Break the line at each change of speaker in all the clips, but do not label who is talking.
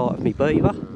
flight of me beaver.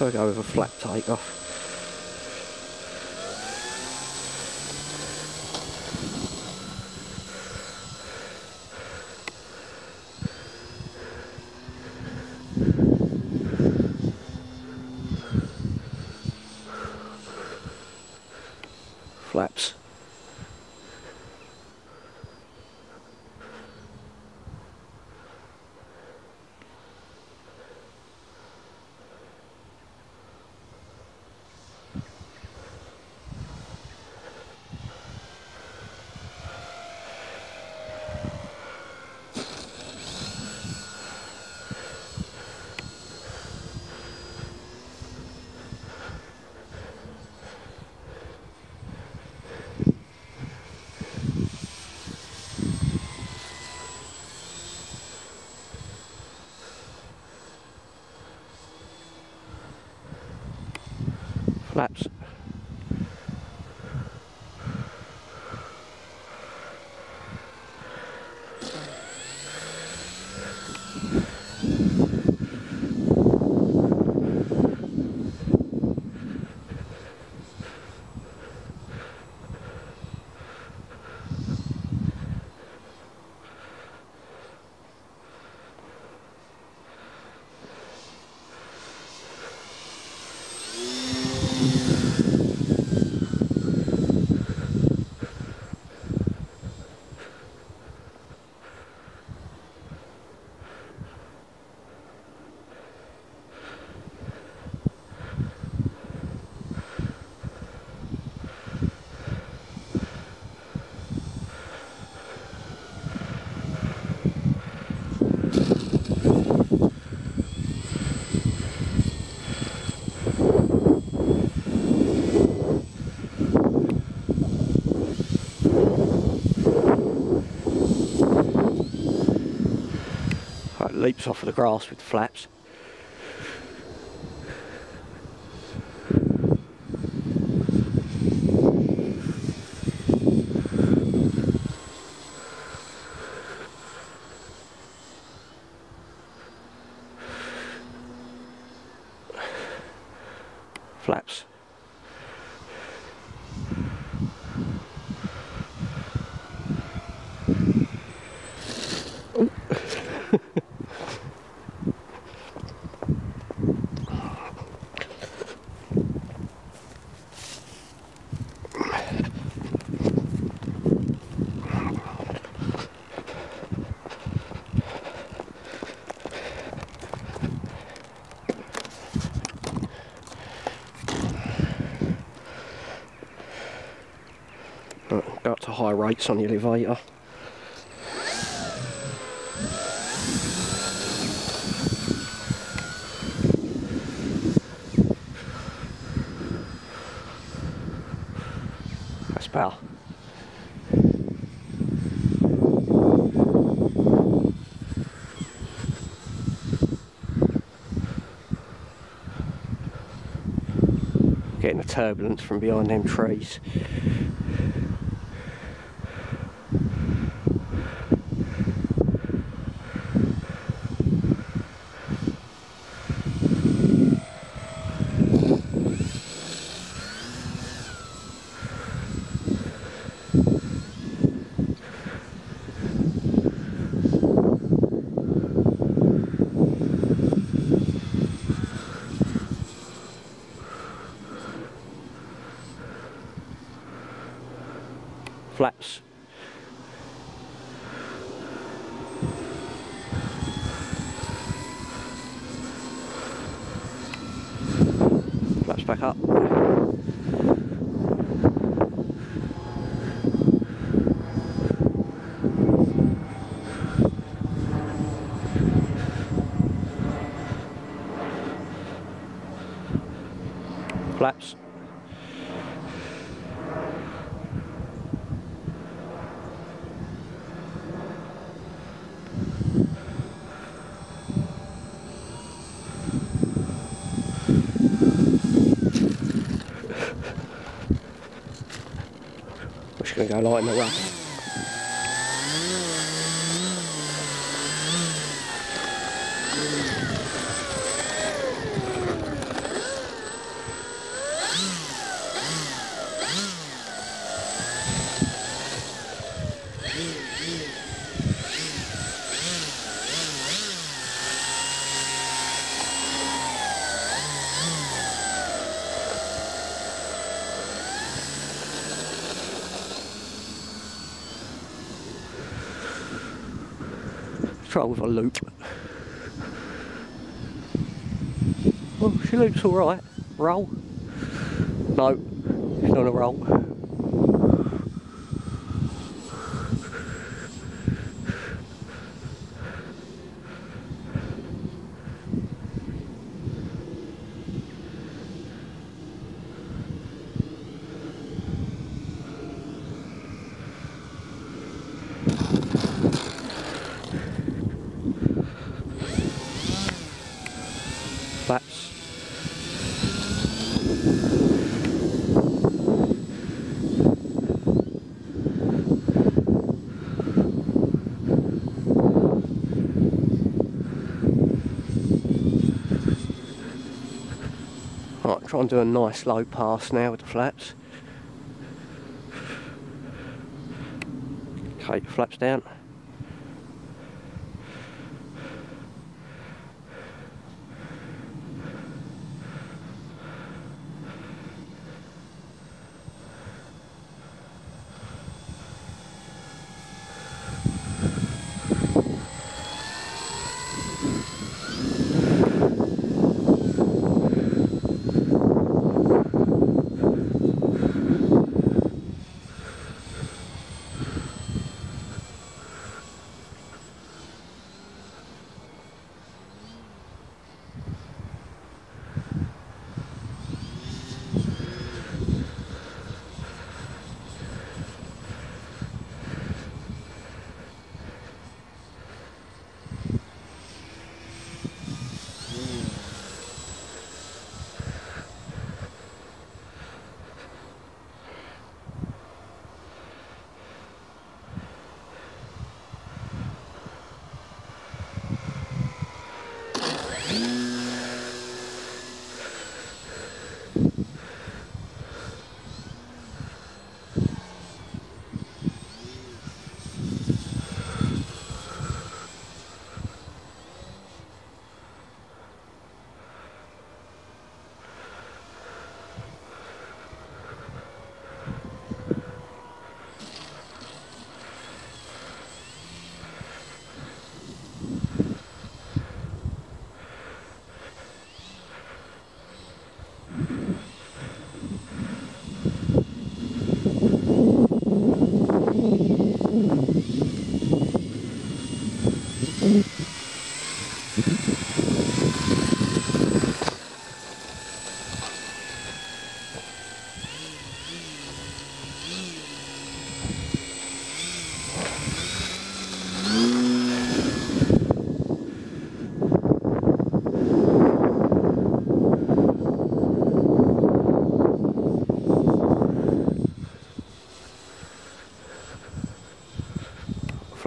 So I go with a flat takeoff. Right, leaps off of the grass with. Flaps. Right, go up to high rates on the elevator. That's better. Getting the turbulence from behind them trees. Flaps. Flaps back up. Flaps. เป็นก Try with a loop. Oh, she loops alright. Roll. No, she's not a roll. Flaps. Right, try and do a nice low pass now with the flaps. Okay, flaps down.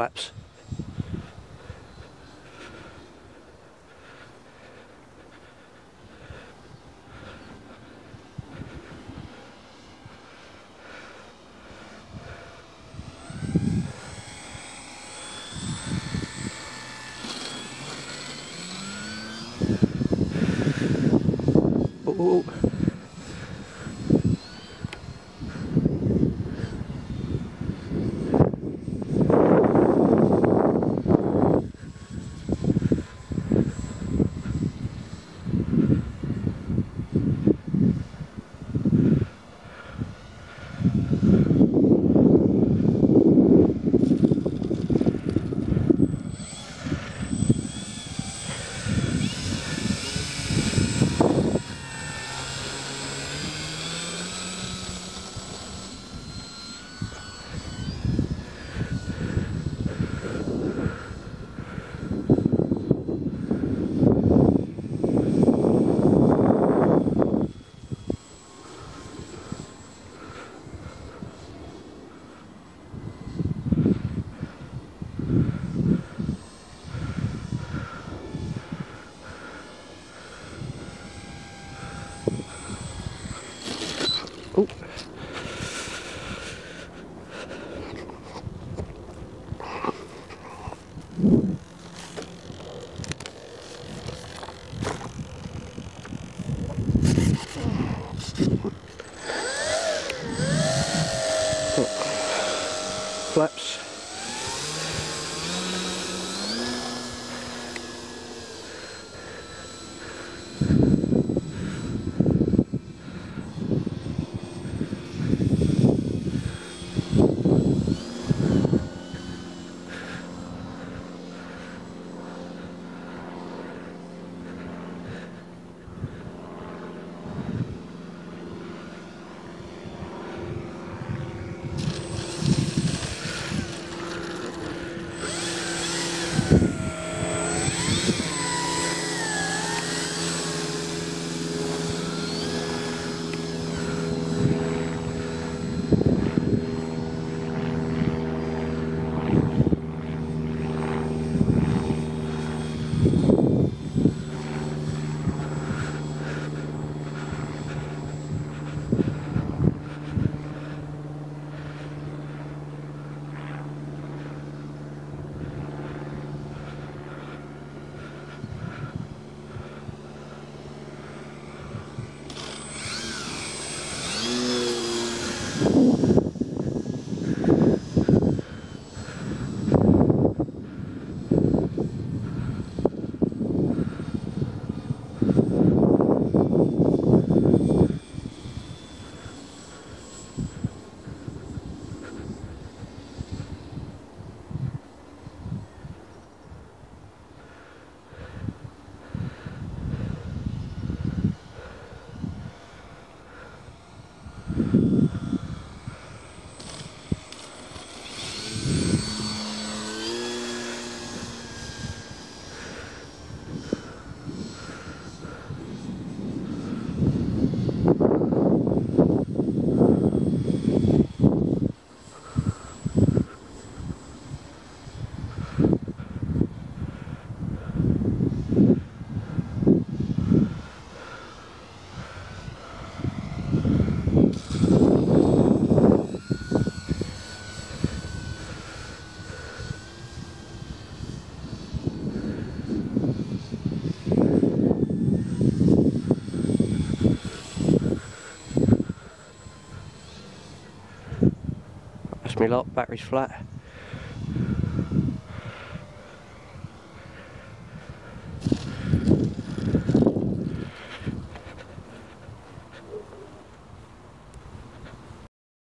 Flaps. Oh, oh, oh. Oh. Flaps. Me lot, battery's flat.